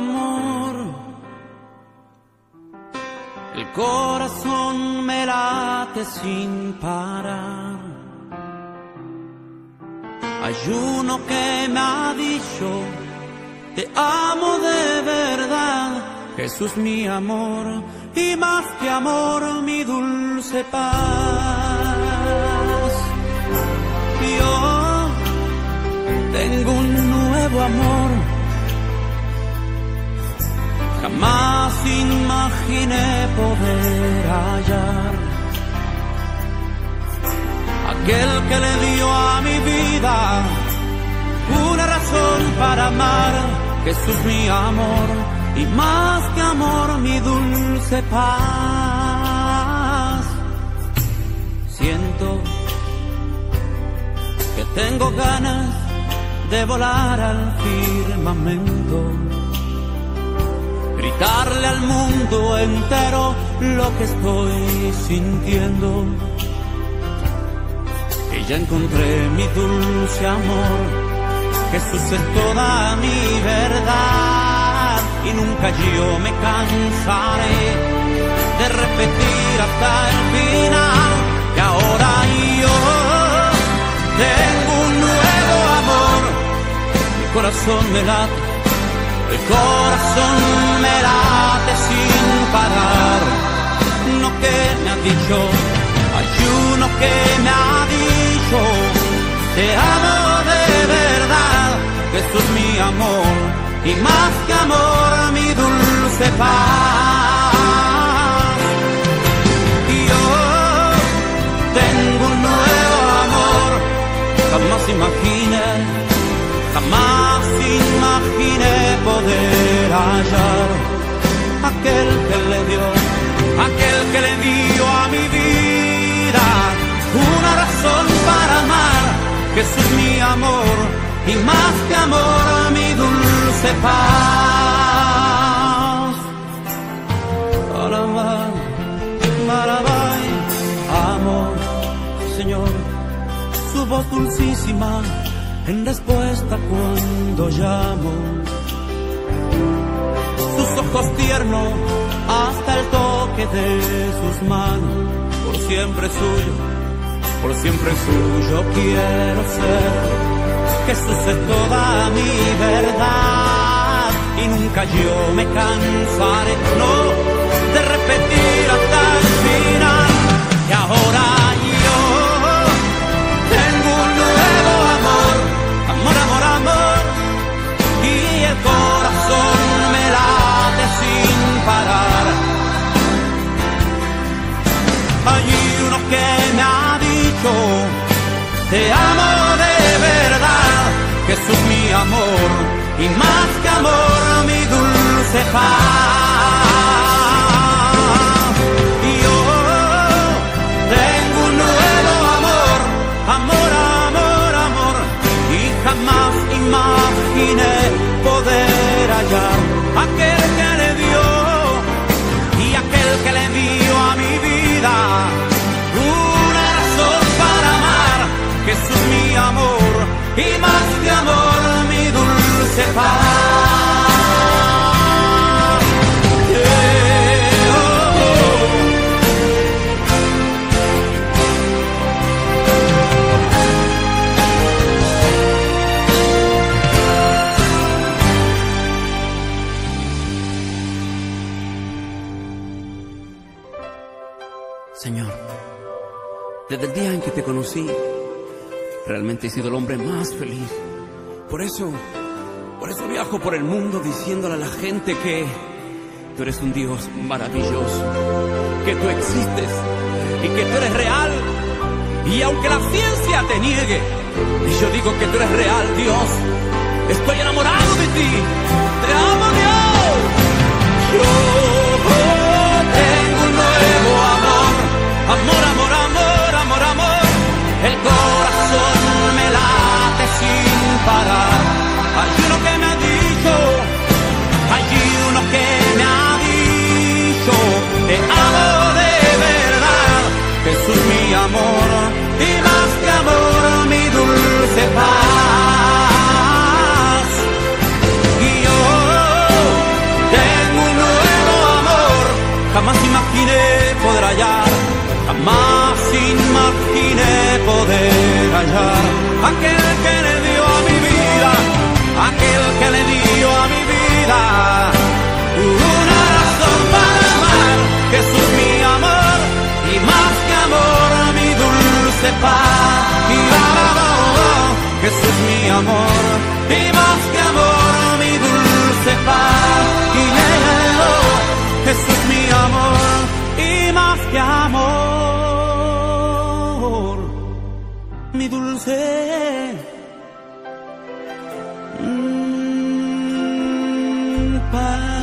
amor. El corazón me late sin parar. Hay uno que me ha dicho, te amo de verdad, Jesús mi amor, y más que amor mi dulce paz. Yo tengo un nuevo amor, imaginé poder hallar aquel que le dio a mi vida una razón para amar. Jesús mi amor y más que amor mi dulce paz. Siento que tengo ganas de volar al firmamento, gritarle al mundo entero lo que estoy sintiendo ya encontré mi dulce amor. Jesús es toda mi verdad y nunca yo me cansaré de repetir hasta el final que ahora yo tengo un nuevo amor. Mi corazón me late, el corazón me late sin parar. No que me ha dicho, hay uno que me ha dicho te amo de verdad, Jesús mi amor, y más que amor mi dulce paz. Yo tengo un nuevo amor, jamás imaginé, jamás imaginé aquel que le dio, aquel que le dio a mi vida una razón para amar, Jesús mi amor, y más que amor mi dulce paz. Alabay, alabay, amor, Señor, su voz dulcísima en respuesta cuando llamo. Hasta el toque de sus manos, por siempre suyo por siempre suyo quiero ser. Jesús es toda mi verdad y nunca yo me cansaré, no, de repetir hasta el final que ahora te amo de verdad, Jesús mi amor, y más que amor mi dulce paz. Día en que te conocí, Realmente he sido el hombre más feliz. Por eso, por eso viajo por el mundo diciéndole a la gente que tú eres un Dios maravilloso, que tú existes y que tú eres real. Y aunque la ciencia te niegue, y yo digo que tú eres real, Dios, estoy enamorado de ti. Te amo, Dios. Aquel que mm, paz.